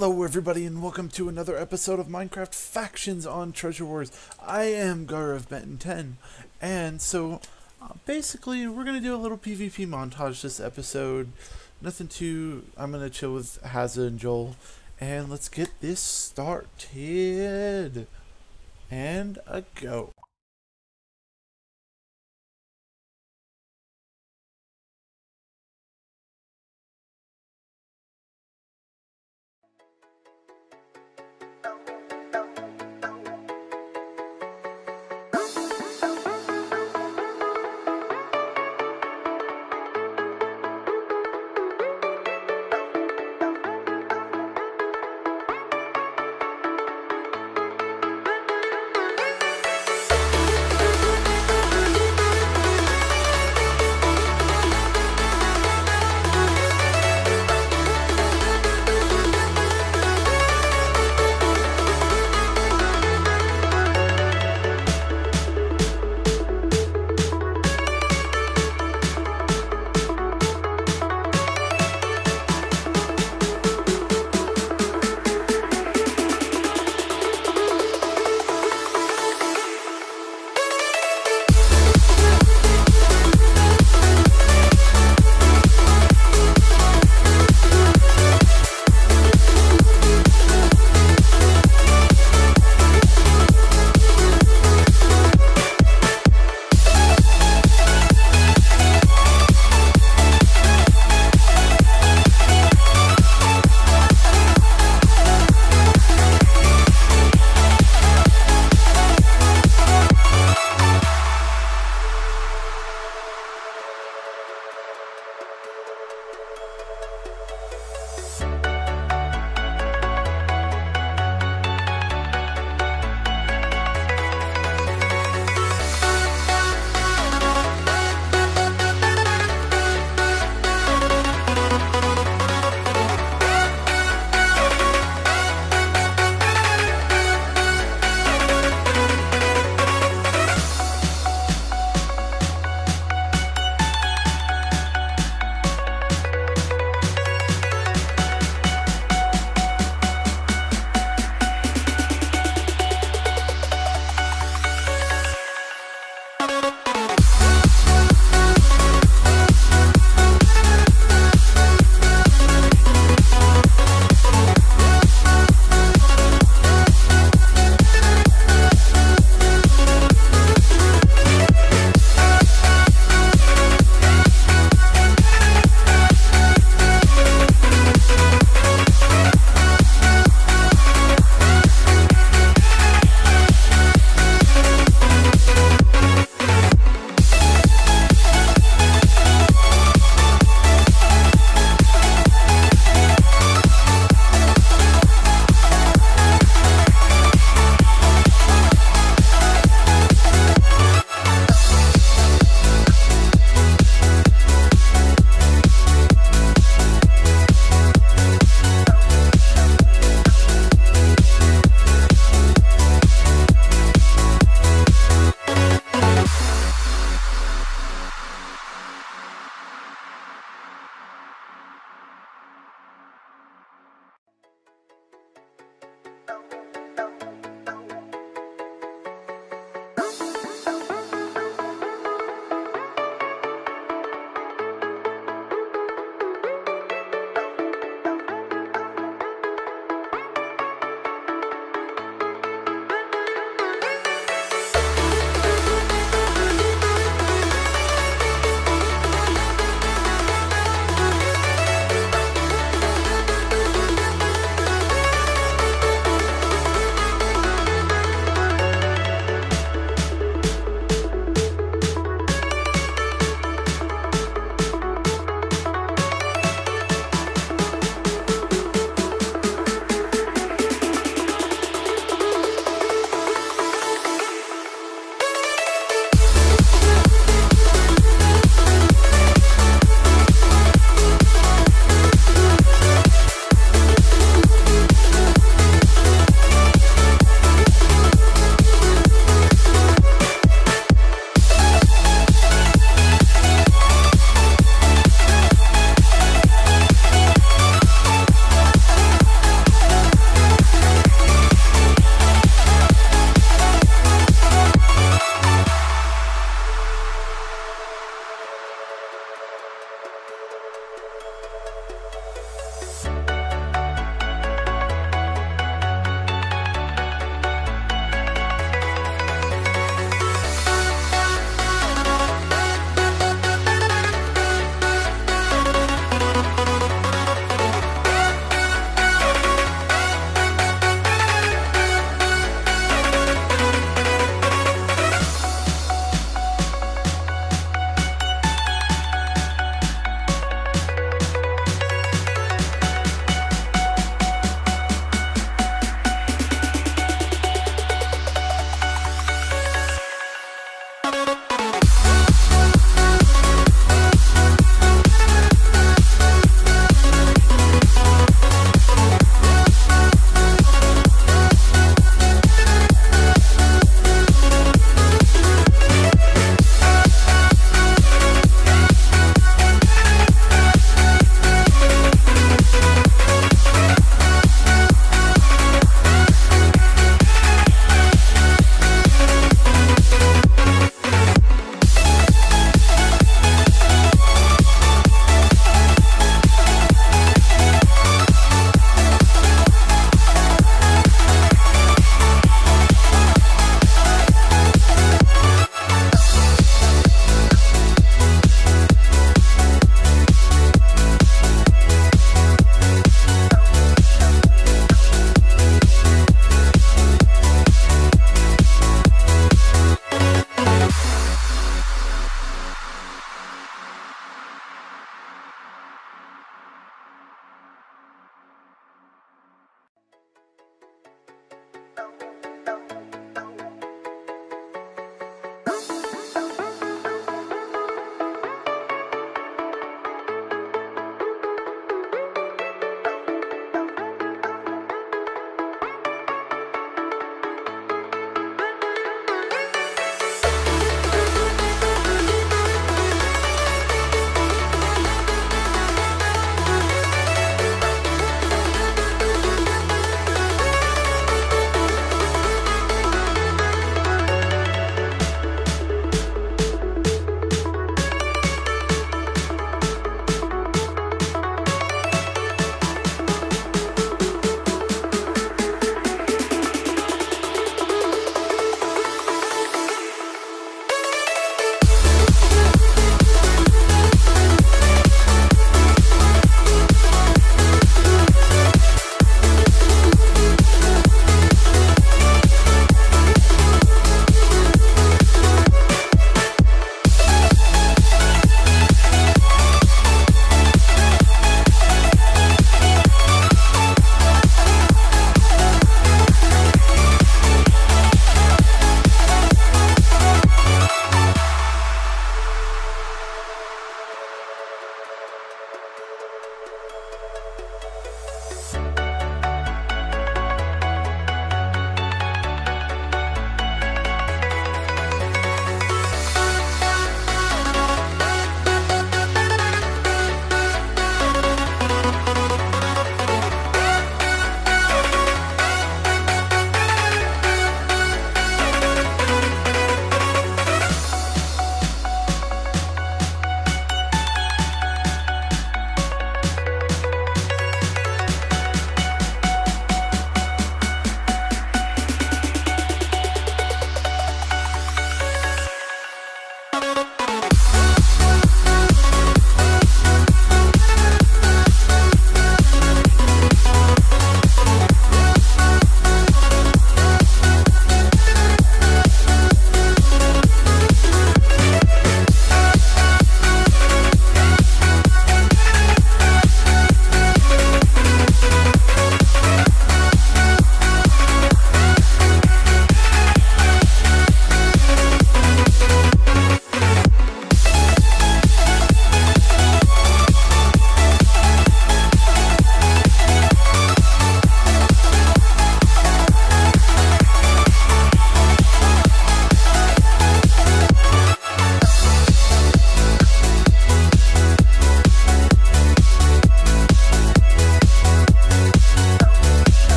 Hello, everybody, and welcome to another episode of Minecraft Factions on Treasure Wars. I am Gaara of Benton 10, and so uh, basically, we're gonna do a little PvP montage this episode. Nothing too. I'm gonna chill with Hazza and Joel, and let's get this started. And a go.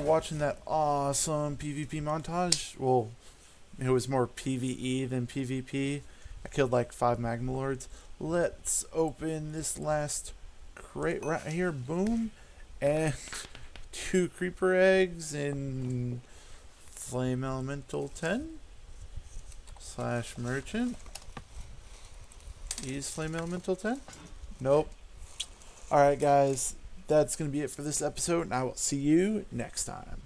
Watching that awesome PvP montage. Well, it was more PvE than PvP. I killed like five magma lords. Let's open this last crate right here. Boom. And two creeper eggs and flame elemental 10 slash merchant. Is flame elemental 10? Nope. Alright guys, that's going to be it for this episode, and I will see you next time.